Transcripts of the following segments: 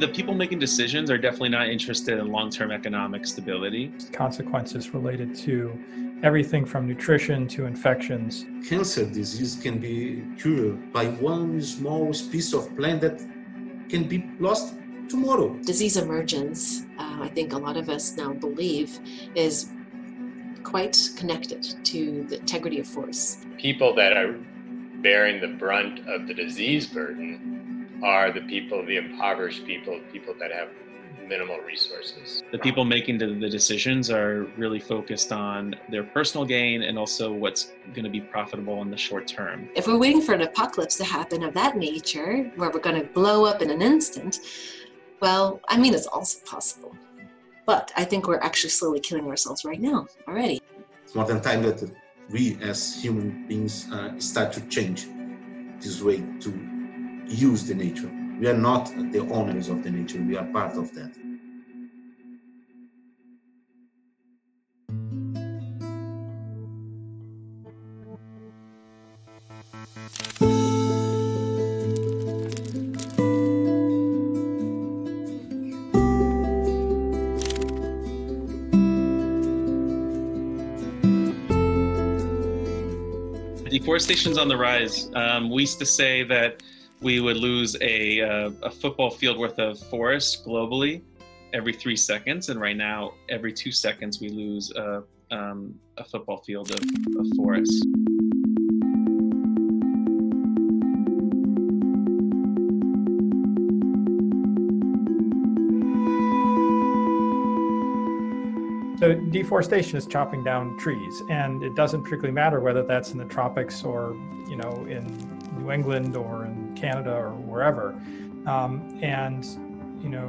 the people making decisions are definitely not interested in long-term economic stability. Consequences related to everything from nutrition to infections. Cancer disease can be cured by one small piece of plant that can be lost tomorrow. Disease emergence, uh, I think a lot of us now believe, is quite connected to the integrity of force. People that are bearing the brunt of the disease burden are the people, the impoverished people, people that have minimal resources. The people making the, the decisions are really focused on their personal gain and also what's going to be profitable in the short term. If we're waiting for an apocalypse to happen of that nature, where we're going to blow up in an instant, well, I mean, it's also possible. But I think we're actually slowly killing ourselves right now already. It's more than time that we as human beings uh, start to change this way to use the nature. We are not the owners of the nature, we are part of that. Deforestation's on the rise. Um, we used to say that we would lose a, uh, a football field worth of forest globally every three seconds, and right now, every two seconds, we lose a, um, a football field of, of forest. So deforestation is chopping down trees, and it doesn't particularly matter whether that's in the tropics or you know in New England or in Canada or wherever. Um, and you know,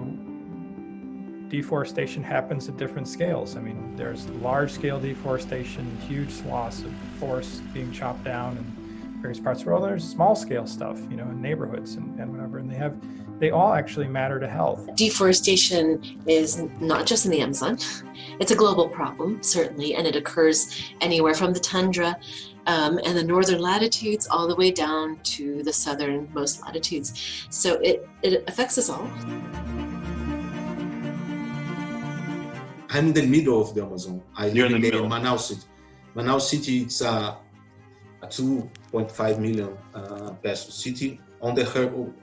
deforestation happens at different scales. I mean, there's large-scale deforestation, huge swaths of forests being chopped down in various parts of the world. There's small-scale stuff, you know, in neighborhoods and, and whatever, and they have they all actually matter to health. Deforestation is not just in the Amazon, it's a global problem, certainly, and it occurs anywhere from the tundra um, and the northern latitudes all the way down to the southernmost latitudes. So it, it affects us all. I'm in the middle of the Amazon. I You're live in in, the the middle. Manaus City. Manaus City it's a, a 2.5 million uh, peso city on the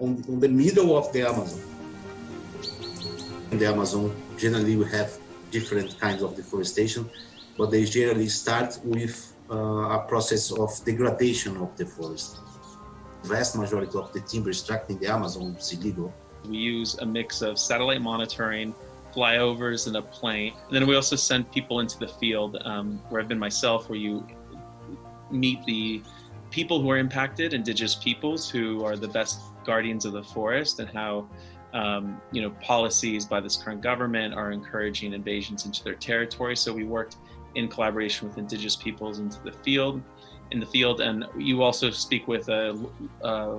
on, on the middle of the Amazon. In the Amazon, generally we have different kinds of deforestation, but they generally start with uh, a process of degradation of the forest. The vast majority of the timber extracted in the Amazon is illegal. We use a mix of satellite monitoring, flyovers, and a plane. And then we also send people into the field, um, where I've been myself, where you meet the people who are impacted, indigenous peoples who are the best guardians of the forest, and how um, you know policies by this current government are encouraging invasions into their territory. So we worked in collaboration with indigenous peoples into the field, in the field, and you also speak with uh, uh,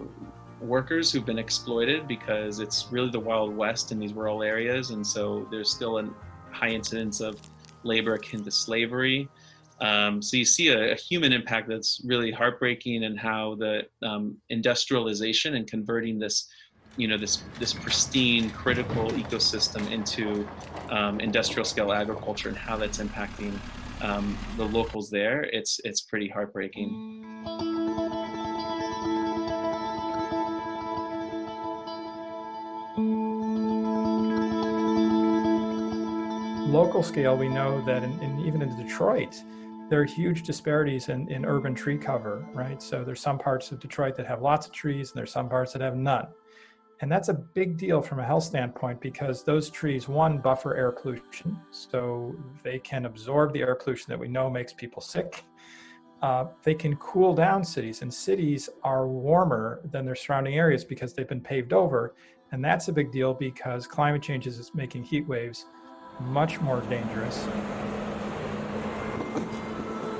workers who've been exploited because it's really the wild west in these rural areas, and so there's still a high incidence of labor akin to slavery. Um, so you see a, a human impact that's really heartbreaking, and how the um, industrialization and converting this, you know, this this pristine, critical ecosystem into um, industrial scale agriculture, and how that's impacting um, the locals there. It's it's pretty heartbreaking. Local scale, we know that in, even in Detroit, there are huge disparities in, in urban tree cover, right? So there's some parts of Detroit that have lots of trees, and there's some parts that have none. And that's a big deal from a health standpoint because those trees, one, buffer air pollution. So they can absorb the air pollution that we know makes people sick. Uh, they can cool down cities, and cities are warmer than their surrounding areas because they've been paved over. And that's a big deal because climate change is making heat waves much more dangerous.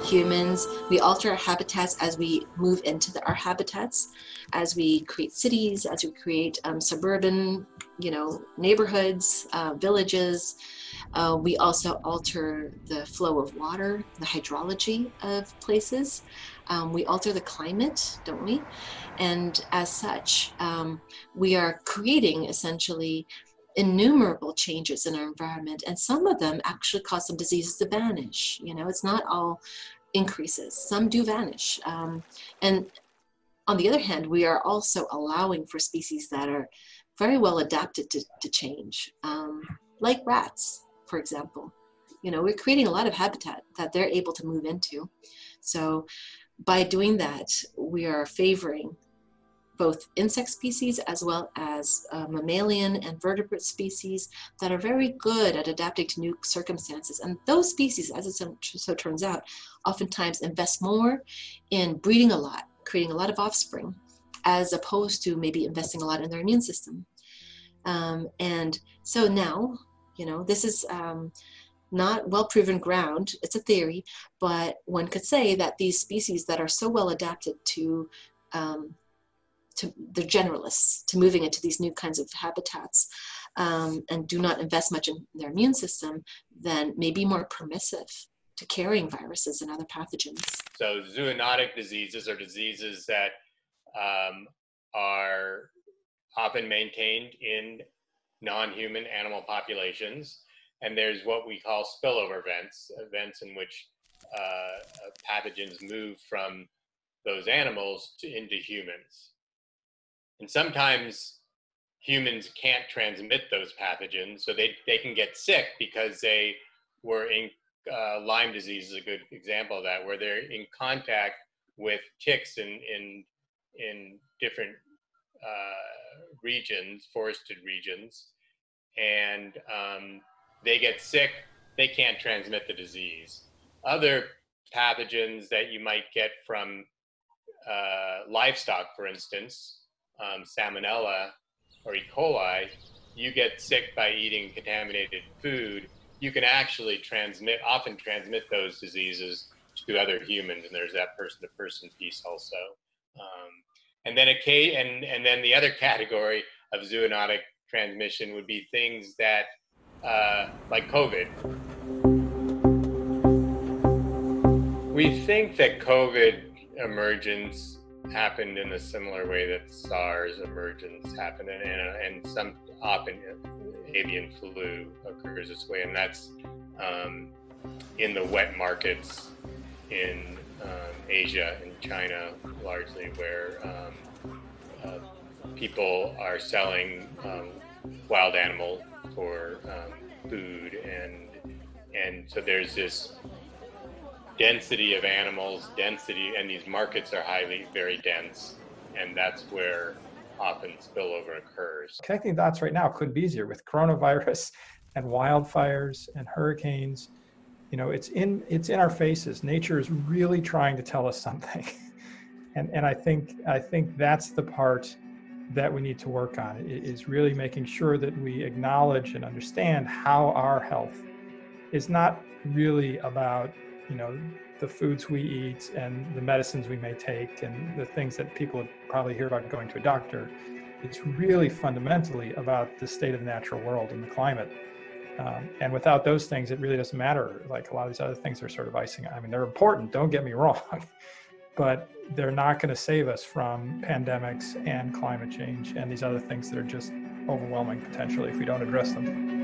Humans, we alter our habitats as we move into the, our habitats, as we create cities, as we create um, suburban, you know, neighborhoods, uh, villages. Uh, we also alter the flow of water, the hydrology of places. Um, we alter the climate, don't we? And as such, um, we are creating essentially innumerable changes in our environment, and some of them actually cause some diseases to vanish. You know, it's not all increases, some do vanish. Um, and on the other hand, we are also allowing for species that are very well adapted to, to change, um, like rats, for example. You know, we're creating a lot of habitat that they're able to move into. So by doing that, we are favoring both insect species as well as uh, mammalian and vertebrate species that are very good at adapting to new circumstances. And those species, as it so, turns out, oftentimes invest more in breeding a lot, creating a lot of offspring, as opposed to maybe investing a lot in their immune system. Um, and so now, you know, this is um, not well proven ground, it's a theory, but one could say that these species that are so well adapted to um, to they're generalists to moving into these new kinds of habitats um, and do not invest much in their immune system, then may be more permissive to carrying viruses and other pathogens. So zoonotic diseases are diseases that um, are often maintained in non-human animal populations. And there's what we call spillover events, events in which uh, pathogens move from those animals to, into humans. And sometimes humans can't transmit those pathogens, so they, they can get sick because they were in uh, Lyme disease is a good example of that, where they're in contact with ticks in in in different uh, regions, forested regions, and um, they get sick. They can't transmit the disease. Other pathogens that you might get from uh, livestock, for instance, um, salmonella or E. coli, you get sick by eating contaminated food. You can actually transmit, often transmit those diseases to other humans, and there's that person-to-person piece also. Um, and then a K, and and then the other category of zoonotic transmission would be things that, uh, like COVID. We think that COVID emergence happened in a similar way that SARS emergence happened, and, and some often avian flu occurs this way, and that's um, in the wet markets in um, Asia and China largely, where um, uh, people are selling um, wild animal for um, food, and and so there's this density of animals, density, and these markets are highly, very dense, and that's where often spillover occurs. Connecting dots right now couldn't be easier with coronavirus and wildfires and hurricanes. You know, it's in it's in our faces. Nature is really trying to tell us something, and and I think I think that's the part that we need to work on is really making sure that we acknowledge and understand how our health is not really about you know the foods we eat and the medicines we may take and the things that people probably hear about going to a doctor it's really fundamentally about the state of the natural world and the climate. Um, and without those things it really doesn't matter. Like a lot of these other things are sort of icing. I mean they're important don't get me wrong but they're not going to save us from pandemics and climate change and these other things that are just overwhelming potentially if we don't address them